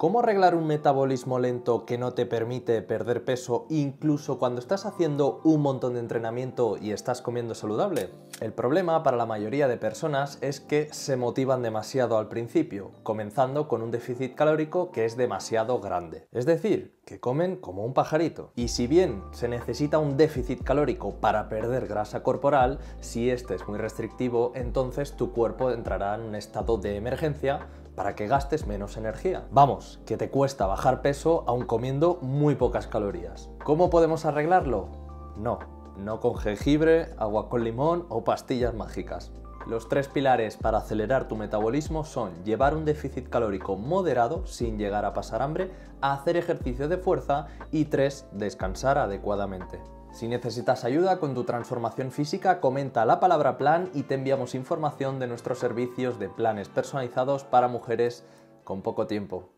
¿Cómo arreglar un metabolismo lento que no te permite perder peso incluso cuando estás haciendo un montón de entrenamiento y estás comiendo saludable? El problema para la mayoría de personas es que se motivan demasiado al principio, comenzando con un déficit calórico que es demasiado grande. Es decir, que comen como un pajarito. Y si bien se necesita un déficit calórico para perder grasa corporal, si este es muy restrictivo, entonces tu cuerpo entrará en un estado de emergencia para que gastes menos energía. Vamos, que te cuesta bajar peso aun comiendo muy pocas calorías. ¿Cómo podemos arreglarlo? No, no con jengibre, agua con limón o pastillas mágicas. Los tres pilares para acelerar tu metabolismo son llevar un déficit calórico moderado sin llegar a pasar hambre, hacer ejercicio de fuerza y tres, descansar adecuadamente. Si necesitas ayuda con tu transformación física, comenta la palabra plan y te enviamos información de nuestros servicios de planes personalizados para mujeres con poco tiempo.